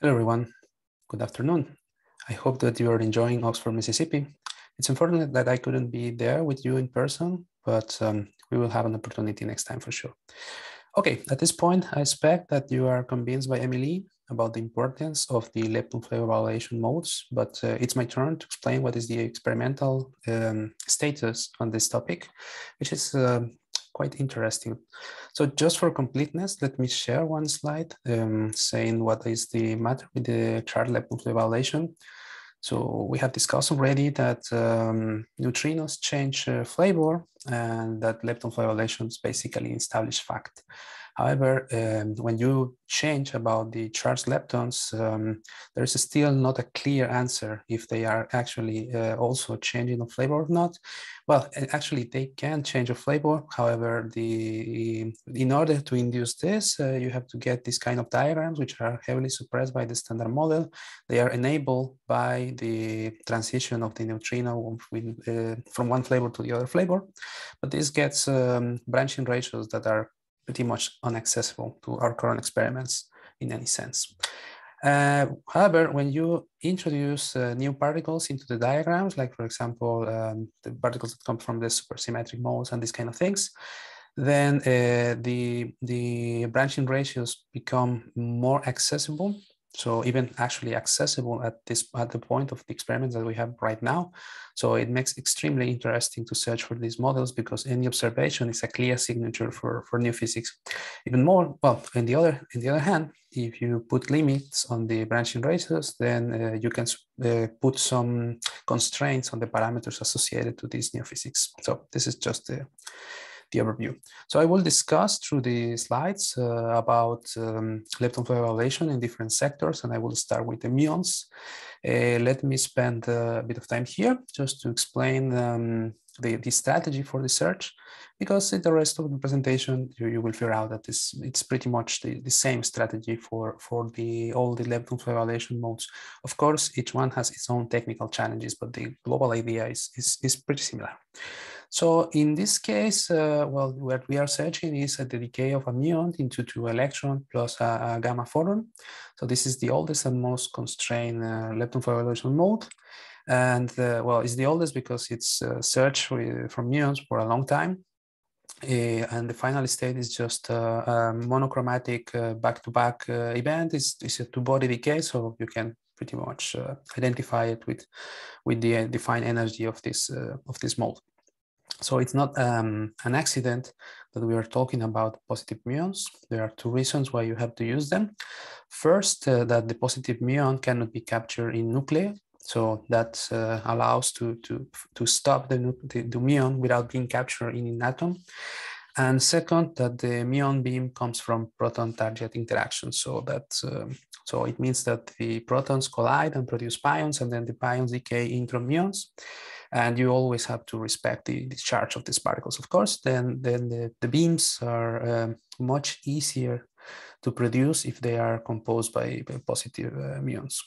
Hello, everyone. Good afternoon. I hope that you are enjoying Oxford, Mississippi. It's unfortunate that I couldn't be there with you in person, but um, we will have an opportunity next time for sure. Okay, at this point, I expect that you are convinced by Emily about the importance of the lepton flavor violation modes, but uh, it's my turn to explain what is the experimental um, status on this topic, which is uh, quite interesting. So just for completeness, let me share one slide um, saying what is the matter with the flavor violation. So we have discussed already that um, neutrinos change uh, flavor and that lepton flavor violations basically establish fact. However, um, when you change about the charged leptons, um, there is still not a clear answer if they are actually uh, also changing the flavor or not. Well, actually, they can change the flavor. However, the in order to induce this, uh, you have to get these kind of diagrams, which are heavily suppressed by the standard model. They are enabled by the transition of the neutrino with, uh, from one flavor to the other flavor. But this gets um, branching ratios that are pretty much inaccessible to our current experiments in any sense. Uh, however, when you introduce uh, new particles into the diagrams, like for example, um, the particles that come from the supersymmetric modes and these kind of things, then uh, the, the branching ratios become more accessible so even actually accessible at this at the point of the experiments that we have right now. So it makes extremely interesting to search for these models because any observation is a clear signature for for new physics. Even more well in the other in the other hand if you put limits on the branching ratios then uh, you can uh, put some constraints on the parameters associated to this new physics. So this is just the the overview. So I will discuss through the slides uh, about um, lepton flavor violation in different sectors, and I will start with the muons. Uh, let me spend a bit of time here just to explain um, the, the strategy for the search, because in the rest of the presentation, you, you will figure out that this, it's pretty much the, the same strategy for, for the all the lepton flavor violation modes. Of course, each one has its own technical challenges, but the global idea is, is, is pretty similar. So in this case, uh, well, what we are searching is uh, the decay of a muon into two electron plus a, a, gamma photon. So this is the oldest and most constrained uh, lepton evaluation mode. And uh, well, it's the oldest because it's uh, searched for, for muons for a long time. Uh, and the final state is just a monochromatic back-to-back -back, event. It's, it's a two-body decay, so you can pretty much identify it with, with the defined energy of this, of this mode. So it's not um, an accident that we are talking about positive muons. There are two reasons why you have to use them. First, uh, that the positive muon cannot be captured in nuclei. So that uh, allows to, to, to stop the, the, the muon without being captured in an atom. And second, that the muon beam comes from proton target interaction. So that um, so it means that the protons collide and produce pions, and then the pions decay into muons and you always have to respect the, the charge of these particles, of course, then, then the, the beams are um, much easier to produce if they are composed by, by positive uh, muons.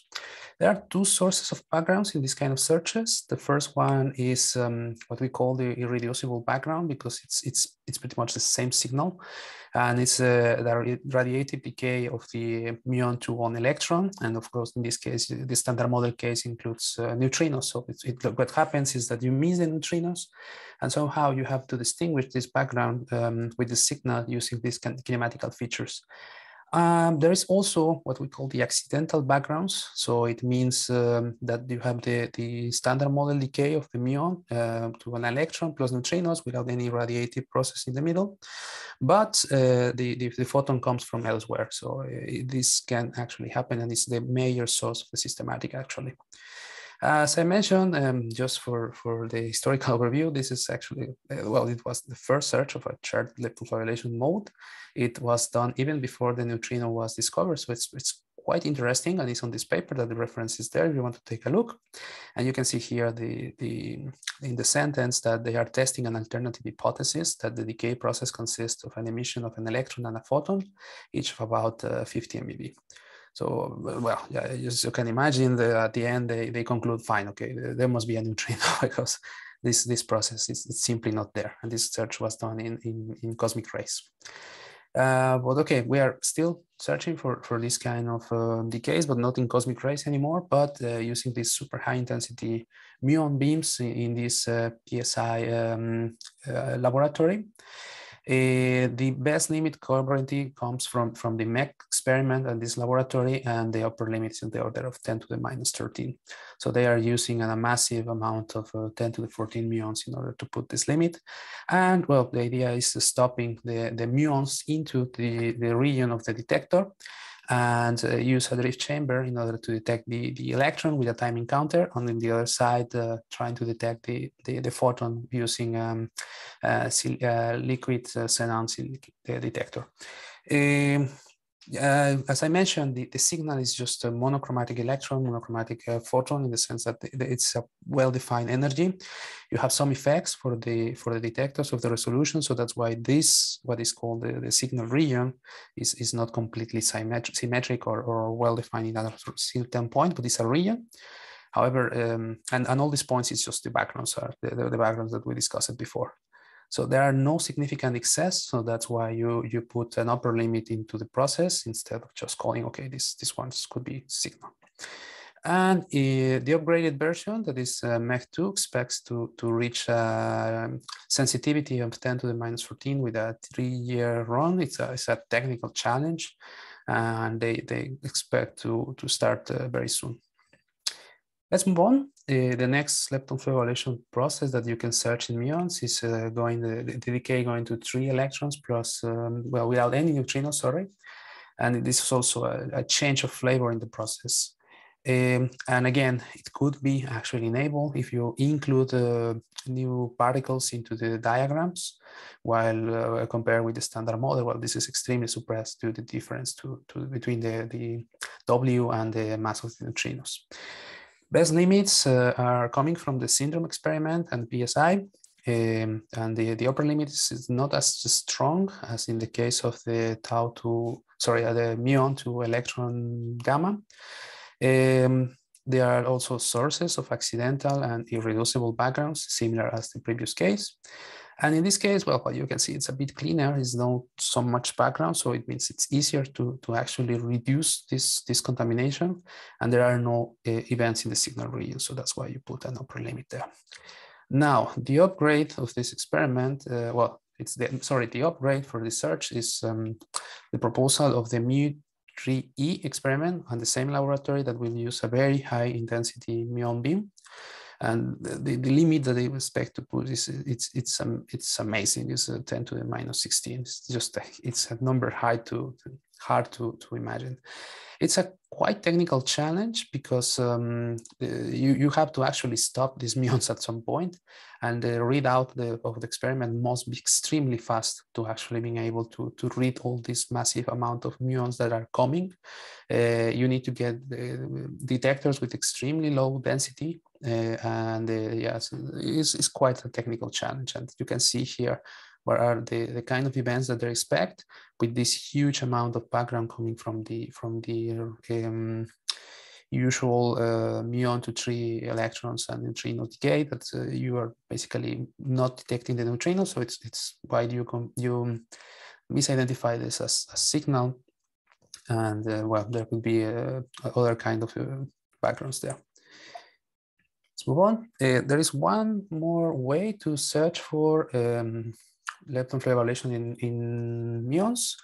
There are two sources of backgrounds in this kind of searches. The first one is um, what we call the irreducible background because it's, it's, it's pretty much the same signal and it's uh, the radiative decay of the muon to one electron. And of course, in this case, the standard model case includes uh, neutrinos. So it, what happens is that you miss the neutrinos, and somehow you have to distinguish this background um, with the signal using these kinematical features. Um, there is also what we call the accidental backgrounds. So it means um, that you have the, the standard model decay of the muon uh, to an electron plus neutrinos without any radiative process in the middle. But uh, the, the, the, photon comes from elsewhere. So uh, this can actually happen and it's the major source of the systematic actually. As I mentioned, um, just for, for the historical overview, this is actually, uh, well, it was the first search of a charged lepton flavor violation mode. It was done even before the neutrino was discovered. So it's, it's quite interesting and it's on this paper that the reference is there if you want to take a look. And you can see here the, the in the sentence that they are testing an alternative hypothesis that the decay process consists of an emission of an electron and a photon, each of about uh, 50 MeV. So, well, yeah, as you can imagine, the, at the end they, they conclude, fine, okay, there must be a neutrino because this this process is simply not there. And this search was done in, in, in cosmic rays. Uh, but okay, we are still searching for, for this kind of uh, decays, but not in cosmic rays anymore, but uh, using these super high intensity muon beams in, in this uh, PSI um, uh, laboratory. Uh, the best limit currently comes from, from the MEG experiment and this laboratory, and the upper limit is in the order of 10 to the minus 13. So they are using a massive amount of uh, 10 to the 14 muons in order to put this limit. And well, the idea is stopping the, the muons into the, the region of the detector and uh, use a drift chamber in order to detect the, the electron with a timing counter, and on the other side, uh, trying to detect the, the, the photon using um, uh, uh liquid uh, xenon detector. Um, uh, as I mentioned, the, the signal is just a monochromatic electron, monochromatic uh, photon in the sense that it's a well-defined energy. You have some effects for the for the detectors of the resolution, so that's why this, what is called the, the signal region, is, is not completely symmetric, symmetric or, or well-defined in a certain point, but it's a region. However, um, and, and all these points is just the backgrounds are the, the, the backgrounds that we discussed before. So there are no significant excess. So that's why you, you put an upper limit into the process instead of just calling, okay, this, this ones could be signal. And uh, the upgraded version, that is uh, MEG II, expects to, to reach uh, sensitivity of 10 to the minus 14 with a three-year run. It's a, it's a technical challenge, and they, they expect to, to start uh, very soon. Let's move on. Uh, the next lepton flavor violation process that you can search in muons is uh, going the, the, decay going to three electrons plus, um, well, without any neutrinos, sorry. And this is also a, a change of flavor in the process. Um, and again, it could be actually enabled if you include uh, new particles into the diagrams, while uh, compared with the standard model, well, this is extremely suppressed due to the difference to, to between the, the W and the mass of the neutrinos. Best limits uh, are coming from the SINDRUM experiment and PSI. Um, and the, the upper limit is not as strong as in the case of the tau to, sorry, uh, the muon to electron gamma. Um, there are also sources of accidental and irreducible backgrounds, similar as the previous case. And in this case, well, what you can see, it's a bit cleaner. It's not so much background, so it means it's easier to, to actually reduce this, this contamination. And there are no uh, events in the signal region, so that's why you put an upper limit there. Now, the upgrade of this experiment, uh, well, it's the, sorry, the upgrade for the search is um, the proposal of the Mu3E experiment on the same laboratory that will use a very high intensity muon beam and the, the limit that they expect to put is it's it's um, it's amazing. It's a 10 to the minus 16. It's just a, it's a number hard to, hard to to imagine. It's a quite technical challenge because um, you you have to actually stop these muons at some point, and the readout the, of the experiment must be extremely fast to actually being able to to read all this massive amount of muons that are coming. Uh, you need to get detectors with extremely low density uh, and uh, yes, it's, it's quite a technical challenge. And you can see here what are the, the kind of events that they expect with this huge amount of background coming from the from the um, usual uh, muon to three electrons and neutrino decay that uh, you are basically not detecting the neutrinos. So it's it's why you you misidentify this as a signal, and uh, well, there could be uh, other kind of uh, backgrounds there. Let's move on. Uh, there is one more way to search for um, lepton flavor violation in, in muons,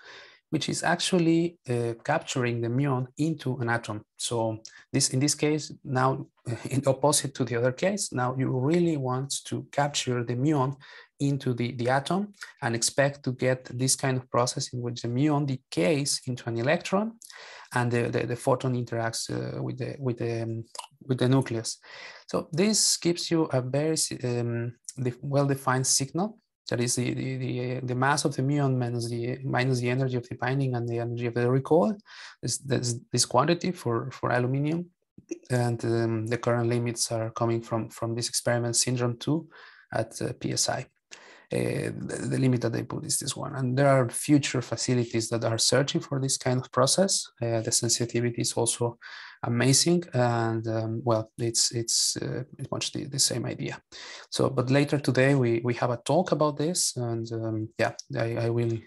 which is actually uh, capturing the muon into an atom. So this, in this case, now in opposite to the other case, now you really want to capture the muon into the, the atom and expect to get this kind of process in which the muon decays into an electron and the, the, the photon interacts uh, with, the, with, the, um, with the nucleus. So this gives you a very um, well-defined signal. That is the, the, the, the, mass of the muon minus the, minus the energy of the binding and the energy of the recoil. This, this, this quantity for, for aluminium. And um, the current limits are coming from, from this experiment SINDRUM II at uh, PSI. Uh, the, the, limit that they put is this one. And there are future facilities that are searching for this kind of process. Uh, the sensitivity is also amazing, and um, well, it's it's uh, much the, the same idea. So, but later today we we have a talk about this, and um, yeah, I, I will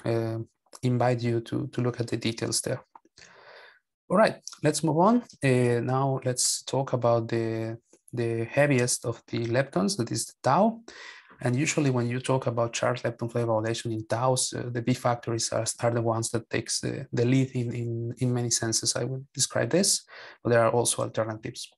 invite you to, to look at the details there. All right, let's move on. Now let's talk about the, the heaviest of the leptons, that is the tau. And usually when you talk about charged lepton flavor violation in taus, uh, the B factories are, are the ones that takes the, the lead in, in, in many senses. I would describe this, but there are also alternatives.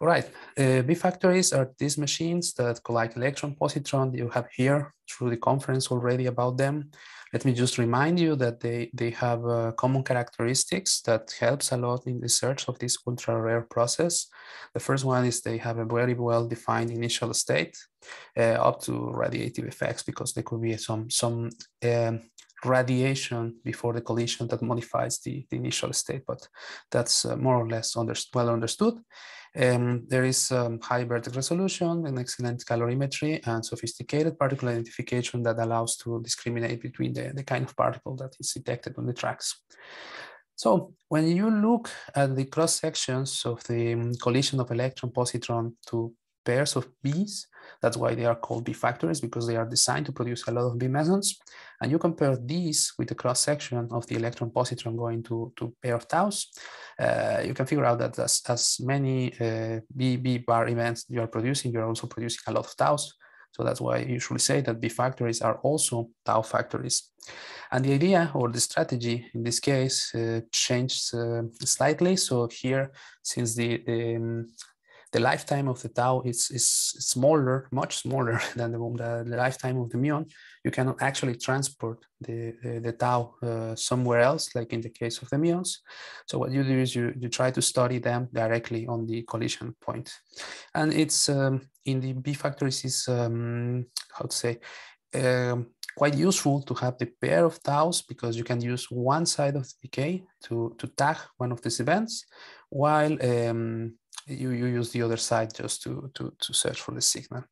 All right, uh, B factories are these machines that collide electron positron. You have here through the conference already about them. Let me just remind you that they, they have uh, common characteristics that helps a lot in the search of this ultra rare process. The first one is they have a very well defined initial state uh, up to radiative effects because there could be some, some um, radiation before the collision that modifies the, the initial state, but that's uh, more or less well understood. Um, there is um, high vertex resolution and excellent calorimetry and sophisticated particle identification that allows to discriminate between the, the kind of particle that is detected on the tracks. So when you look at the cross sections of the um, collision of electron positron to pairs of Bs. That's why they are called B factories because they are designed to produce a lot of B mesons. And you compare these with the cross section of the electron positron going to, to pair of taus. Uh, you can figure out that as, as many uh, B, B bar events you are producing, you're also producing a lot of taus. So that's why I usually say that B factories are also tau factories. And the idea or the strategy in this case uh, changed uh, slightly. So here, since the, the um, the lifetime of the tau is, is smaller, much smaller than the, the, lifetime of the muon, you cannot actually transport the, the, the tau uh, somewhere else, like in the case of the muons. So what you do is you, you try to study them directly on the collision point. And it's um, in the B factories is, um, how to say, um, quite useful to have the pair of taus because you can use one side of the decay to, to tag one of these events while um, you, you use the other side just to, to, to search for the signal.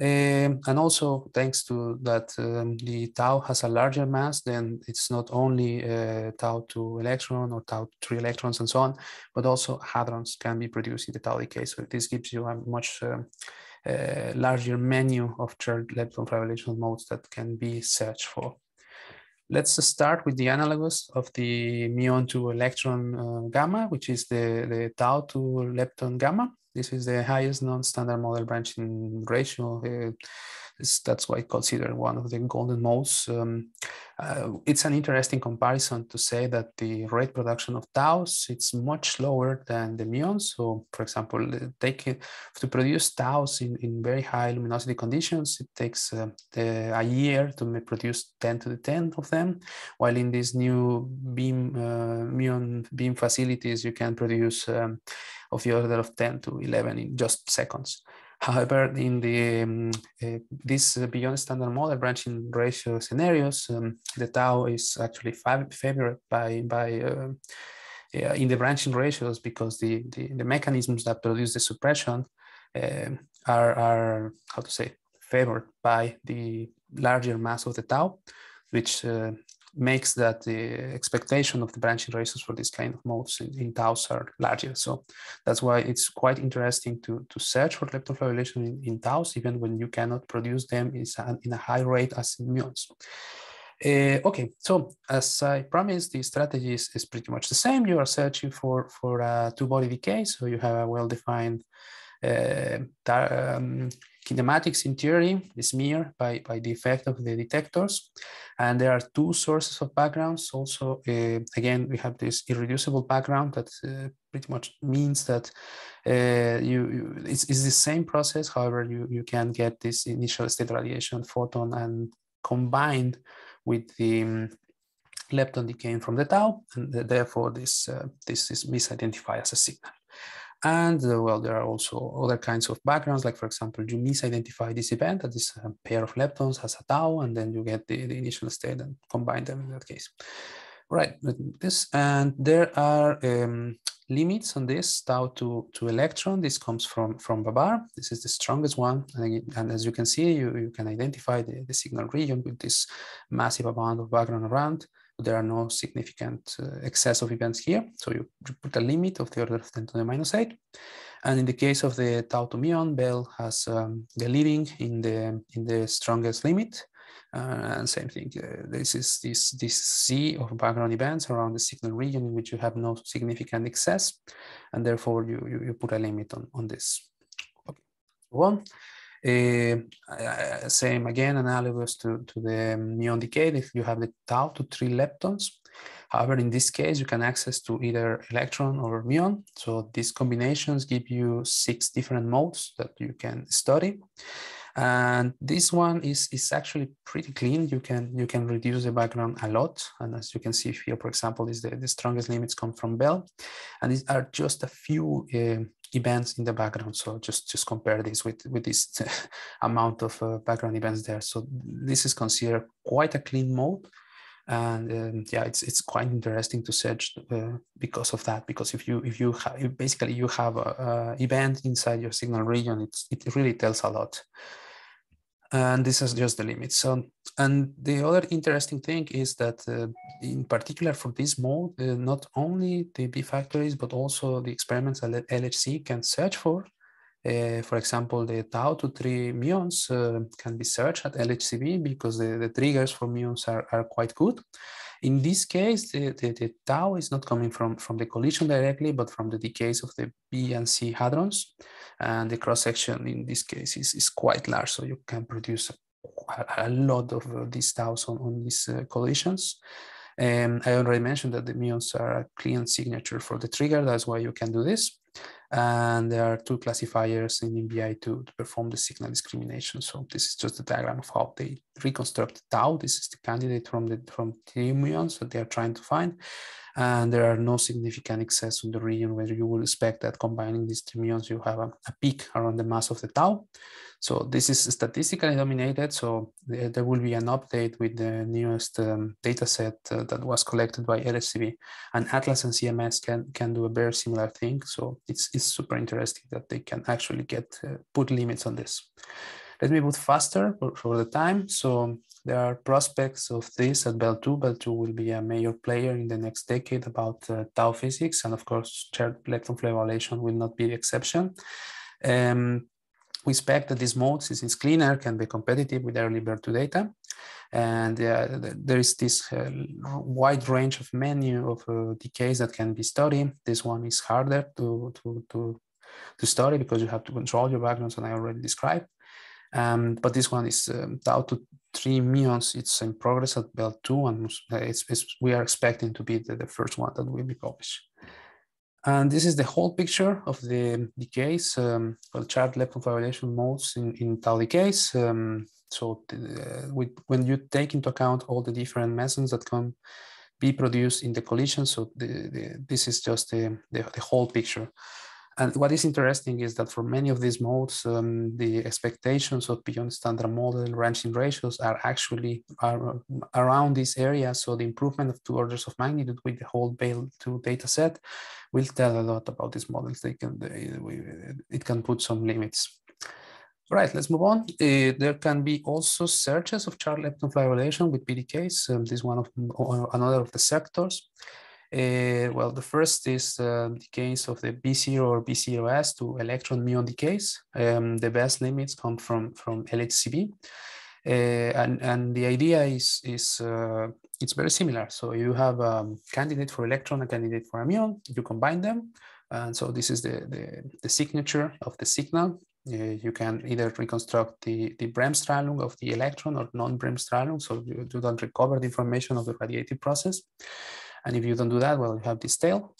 Um, and also thanks to that um, the tau has a larger mass, then it's not only uh, tau 2 electron or tau 3 electrons and so on, but also hadrons can be produced in the tau decay. So this gives you a much um, uh, larger menu of charged lepton flavor violation modes that can be searched for. Let's start with the analogous of the muon to electron uh, gamma, which is the, the tau to lepton gamma. This is the highest non-standard model branching ratio. Uh, that's why considered one of the golden modes. Um, uh, it's an interesting comparison to say that the rate production of taus it's much slower than the muons. So, for example, to produce taus in, in very high luminosity conditions, it takes uh, the, a year to produce 10 to the 10 of them, while in these new beam uh, muon beam facilities, you can produce um, of the order of 10 to 11 in just seconds. However, in the um, uh, this beyond standard model branching ratio scenarios, um, the tau is actually favored by by uh, in the branching ratios because the, the, the mechanisms that produce the suppression um, are are how to say favored by the larger mass of the tau, which uh, makes that the expectation of the branching ratios for this kind of modes in, in are larger. So that's why it's quite interesting to, to search for lepton flavor violation in, in taus, even when you cannot produce them in a high rate as in muons. Uh, okay, so as I promised, the strategy is, is, pretty much the same. You are searching for, for a two-body decay, so you have a well-defined uh, um, kinematics in theory is mirrored by, by the effect of the detectors. And there are two sources of backgrounds. Also, uh, again, we have this irreducible background that uh, pretty much means that uh, you, you it's, it's, the same process. However, you, you can get this initial state radiation photon and combined with the um, lepton decaying from the tau, and therefore this, uh, this is misidentified as a signal. And uh, well, there are also other kinds of backgrounds, like for example, you misidentify this event that is a pair of leptons has a tau, and then you get the, the initial state and combine them in that case. Right, this and there are um, limits on this tau to, to electron. This comes from, from Babar. This is the strongest one. And, and as you can see, you, you can identify the, the signal region with this massive amount of background around there are no significant uh, excess of events here. So you put a limit of the order of 10 to the minus 8. And in the case of the tau to muon, Belle has um, the leading in the, in the strongest limit. Uh, and same thing, uh, this is this, this sea of background events around the signal region in which you have no significant excess, and therefore you, you, you put a limit on, on this. Okay. One, uh, same again, analogous to, to the muon decay, if you have the tau to three leptons, However, in this case, you can access to either electron or muon. So these combinations give you six different modes that you can study. And this one is, is actually pretty clean. You can you can reduce the background a lot. And as you can see here, for example, is the, the strongest limits come from Belle. And these are just a few uh, events in the background. So just, just compare this with, with this amount of uh, background events there. So this is considered quite a clean mode and um, yeah it's it's quite interesting to search uh, because of that because if you if you have basically you have a, a, event inside your signal region it's it really tells a lot and this is just the limit so and the other interesting thing is that uh, in particular for this mode uh, not only the b factories but also the experiments that lhc can search for uh, for example, the tau to three muons uh, can be searched at LHCb because the, the triggers for muons are, are quite good. In this case, the, the, the, tau is not coming from, from the collision directly, but from the decays of the B and C hadrons. And the cross-section in this case is, is quite large, so you can produce a, a lot of these taus on, on these uh, collisions. Um, I already mentioned that the muons are a clean signature for the trigger, that's why you can do this. And there are two classifiers in MBI to, to perform the signal discrimination. So this is just a diagram of how they reconstruct tau. This is the candidate from the from the muons that they are trying to find. And there are no significant excess in the region where you will expect that combining these two muons, you have a, a peak around the mass of the tau. So this is statistically dominated. So there, there will be an update with the newest um, data set uh, that was collected by LHCb. And Atlas and CMS can, can do a very similar thing. So it's, it's super interesting that they can actually get uh, put limits on this. Let me move faster for, for the time. So there are prospects of this at Belle II. Belle II will be a major player in the next decade about uh, tau physics. And of course, charged lepton flavor violation will not be the exception. Um, we expect that this mode, since it's cleaner, can be competitive with early Belle II data. And uh, there is this uh, wide range of menu of uh, decays that can be studied. This one is harder to, to, to, to study because you have to control your backgrounds, and I already described. Um, but this one is um, to three muons. It's in progress at Belle II, and it's, it's, we are expecting to be the, the first one that will be published. And this is the whole picture of the decays, um, well, charged lepton violation modes in, in tau decays. Um, so uh, with, when you take into account all the different mesons that can be produced in the collision, so the, the, this is just the, the, whole picture. And what is interesting is that for many of these modes, um, the expectations of beyond standard model branching ratios are actually are around this area. So the improvement of two orders of magnitude with the whole Belle II data set will tell a lot about these models. They can, they, it can put some limits. All right, let's move on. Uh, there can be also searches of charged lepton flavor violation with B decays. Um, this is one of another of the sectors. Uh, well, the first is uh, the case of the B0 or B0S to electron muon decays. Um, the best limits come from, from LHCb. Uh, and, and the idea is, is uh, it's very similar. So you have a candidate for electron, a candidate for a muon, you combine them. And so this is the, the, the signature of the signal. Uh, you can either reconstruct the, the Bremsstrahlung of the electron or non-Bremsstrahlung, so you, you don't recover the information of the radiative process. And if you don't do that, well, you have this tail.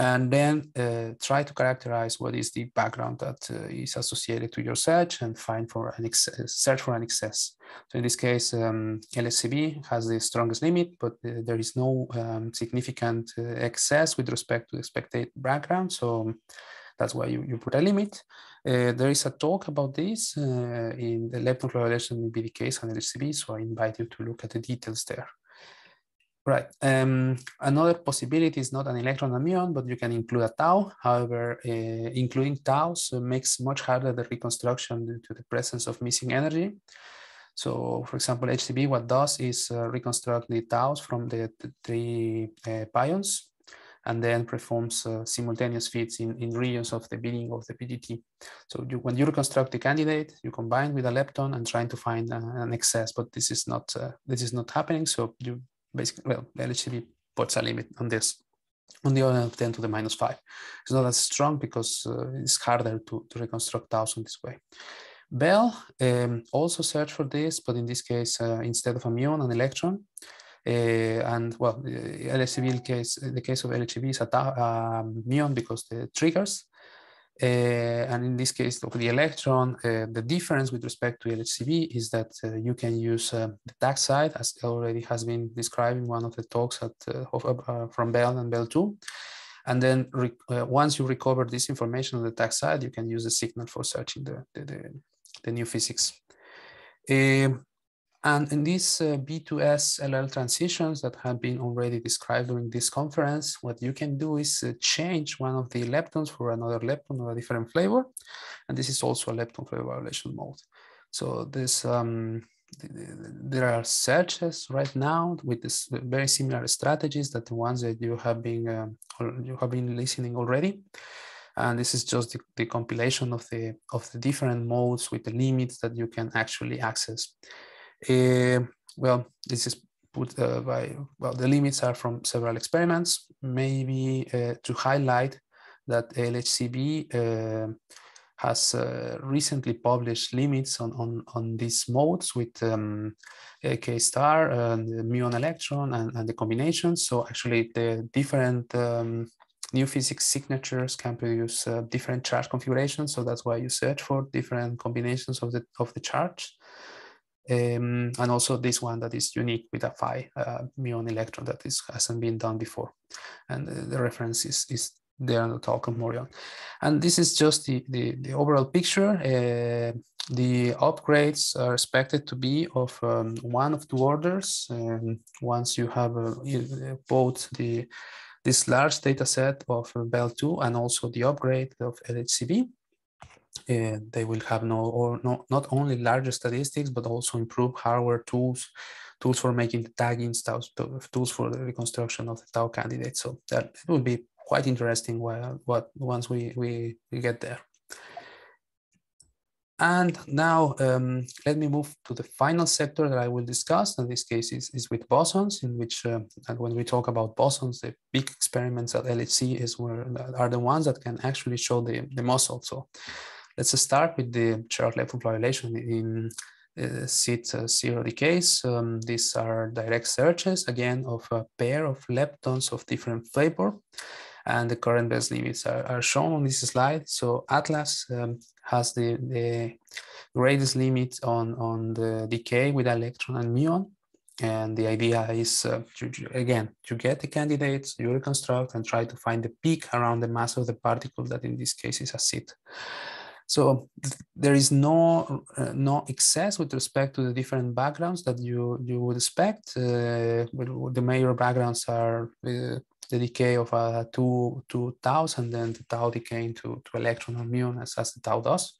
And then uh, try to characterize what is the background that uh, is associated to your search and find for an excess, search for an excess. So in this case, um, LHCb has the strongest limit, but uh, there is no um, significant uh, excess with respect to expected background. So that's why you, you put a limit. Uh, there is a talk about this uh, in the lepton correlation in B decays and LHCb, so I invite you to look at the details there. Right. Um, another possibility is not an electron and muon, but you can include a tau. However, uh, including taus makes much harder the reconstruction due to the presence of missing energy. So, for example, HCB, what does is uh, reconstruct the taus from the, three uh, pions and then performs uh, simultaneous fits in, in regions of the beginning of the PGT. So you, when you reconstruct the candidate, you combine with a lepton and trying to find uh, an excess, but this is not uh, this is not happening. So you basically, well, LHCb puts a limit on this on the order of 10 to the minus 5. It's not as strong because uh, it's harder to, to reconstruct in this way. Belle um, also searched for this, but in this case, uh, instead of a muon, an electron. Uh, and well, the LHCb case, the case of LHCb is a um, muon because the triggers. Uh, and in this case of the electron, uh, the difference with respect to LHCb is that uh, you can use uh, the tag side, as already has been described in one of the talks at, from Belle and Belle II. And then once you recover this information on the tag side, you can use the signal for searching the, the, the, the new physics. Um, and in these uh, B2S LL transitions that have been already described during this conference, what you can do is uh, change one of the leptons for another lepton or a different flavor. And this is also a lepton flavor violation mode. So this, um, there are searches right now with this very similar strategies that the ones that you have been uh, you have been listening already and this is just the, the, compilation of the of the different modes with the limits that you can actually access uh, well this is put uh, by well the limits are from several experiments maybe uh, to highlight that LHCb uh, has uh, recently published limits on, on, on these modes with um, K star and muon electron and, and the combinations. So actually the different um, new physics signatures can produce uh, different charge configurations. So that's why you search for different combinations of the, of the charge. Um, and also this one that is unique with a phi uh, muon electron that is, hasn't been done before. And uh, the reference is, is there on the talk of Moriond. And this is just the, the, the overall picture. Uh, the upgrades are expected to be of um, one of two orders. Um, once you have uh, both the this large data set of Belle II and also the upgrade of LHCb. They will have no or no, not only larger statistics, but also improved hardware tools, tools for making the tagging, tools, tools for the reconstruction of the tau candidate. So that will be quite interesting while, what once we, we, we get there. And now um, let me move to the final sector that I will discuss. In this case is, is with bosons, in which uh, when we talk about bosons, the big experiments at LHC is where are the ones that can actually show the, the muscle. So let's start with the charged lepton violation in uh, SIT uh, zero decays. Um, these are direct searches, again, of a pair of leptons of different flavor and the current best limits are, are shown on this slide. So Atlas um, has the, the greatest limit on, on the decay with electron and muon. And the idea is, uh, to, again, to get the candidates, you reconstruct and try to find the peak around the mass of the particle that in this case is a SIT. So there is no uh, no excess with respect to the different backgrounds that you you would expect. Uh, the major backgrounds are uh, the decay of uh, two two and then the tau decaying to, to electron or muon as, as the tau does.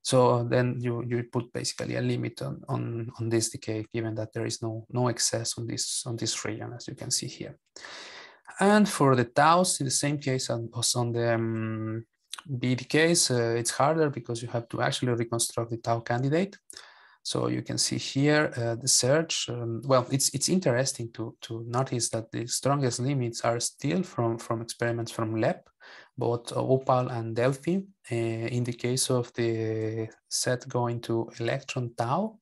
So then you you put basically a limit on, on on this decay, given that there is no no excess on this on this region, as you can see here. And for the taus, in the same case as on the um, B decays, uh, it's harder because you have to actually reconstruct the tau candidate. So you can see here uh, the search. Um, well, it's it's interesting to to notice that the strongest limits are still from from experiments from LEP, both Opal and Delphi. Uh, in the case of the set going to electron tau,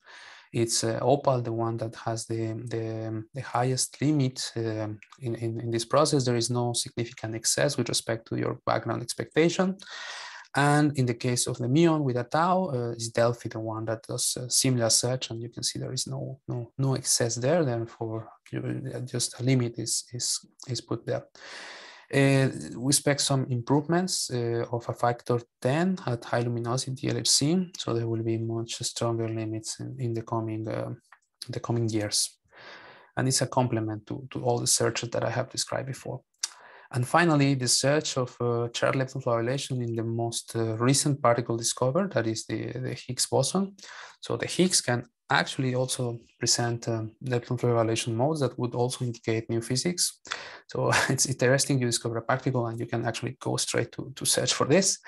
it's uh, Opal the one that has the the, the highest limit um, in, in in this process. There is no significant excess with respect to your background expectation. And in the case of the muon with a tau, uh, is Delphi the one that does a similar search, and you can see there is no no no excess there. Therefore, just a limit is is is put there. Uh, we expect some improvements uh, of a factor 10 at high luminosity LHC, so there will be much stronger limits in, in the coming uh, the coming years. And it's a complement to, to all the searches that I have described before. And finally, the search of uh, charged lepton violation in the most uh, recent particle discovered, that is the, the Higgs boson. So the Higgs can actually also present um, Lepton flavor violation modes that would also indicate new physics. So it's interesting you discover a particle and you can actually go straight to, to search for this.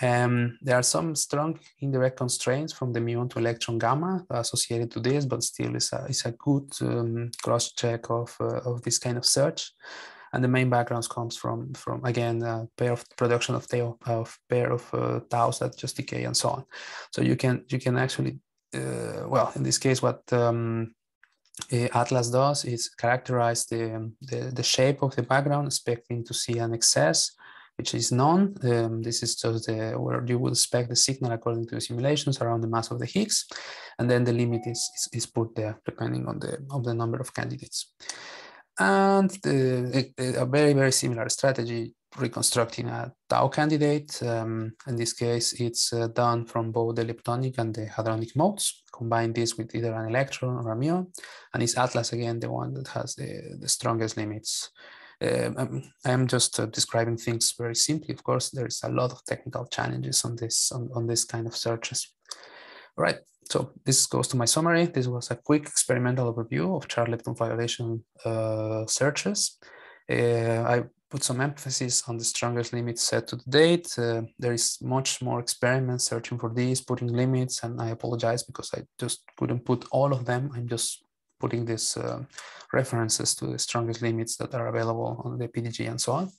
Um, there are some strong indirect constraints from the muon to electron gamma associated to this, but still it's a, it's a good um, cross check of, uh, of this kind of search. And the main backgrounds comes from, from again, a pair of production of, of pair of uh, taus that just decay and so on. So you can, you can actually, well, in this case, what um, Atlas does is characterize the, the, the shape of the background, expecting to see an excess which is known. Um, this is just the, where you will expect the signal according to the simulations around the mass of the Higgs, and then the limit is, is, is put there depending on the, of the number of candidates. And the, a, a very, very similar strategy reconstructing a tau candidate. Um, in this case, it's uh, done from both the leptonic and the hadronic modes. Combine this with either an electron or a muon. And it's Atlas again, the one that has the, the strongest limits um, I'm just uh, describing things very simply. Of course, there is a lot of technical challenges on this on, on this kind of searches. All right, so this goes to my summary. This was a quick experimental overview of charged lepton violation uh, searches. Uh, I put some emphasis on the strongest limits set to the date. Uh, there is much more experiments searching for these, putting limits, and I apologize because I just couldn't put all of them. I'm just putting these uh, references to the strongest limits that are available on the PDG and so on.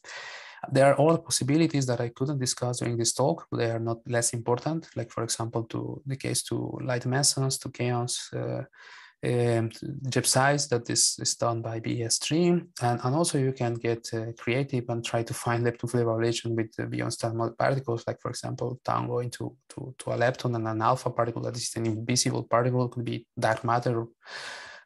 There are all possibilities that I couldn't discuss during this talk. but They are not less important, like for example, to the case to light mesons, to kaons, uh, um, size that is, is done by BES3. And, and also you can get uh, creative and try to find lepton flavor violation with the beyond standard particles, like for example, tau going to, to, a lepton and an alpha particle that is an invisible particle, could be dark matter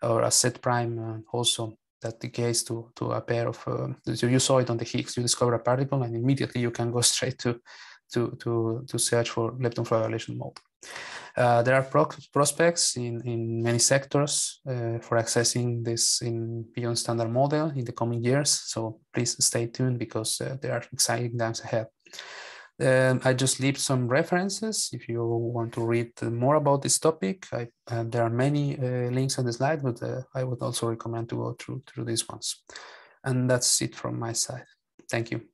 or a Z prime uh, also that decays to, to a pair of, uh, so you saw it on the Higgs, you discover a particle and immediately you can go straight to, to, to, to search for lepton flow evaluation mode. Uh, there are pro prospects in, in many sectors uh, for accessing this in beyond standard model in the coming years. So please stay tuned because uh, there are exciting times ahead. Um, I just leave some references if you want to read more about this topic. I, uh, there are many uh, links on the slide, but I would also recommend to go through through these ones. And that's it from my side. Thank you.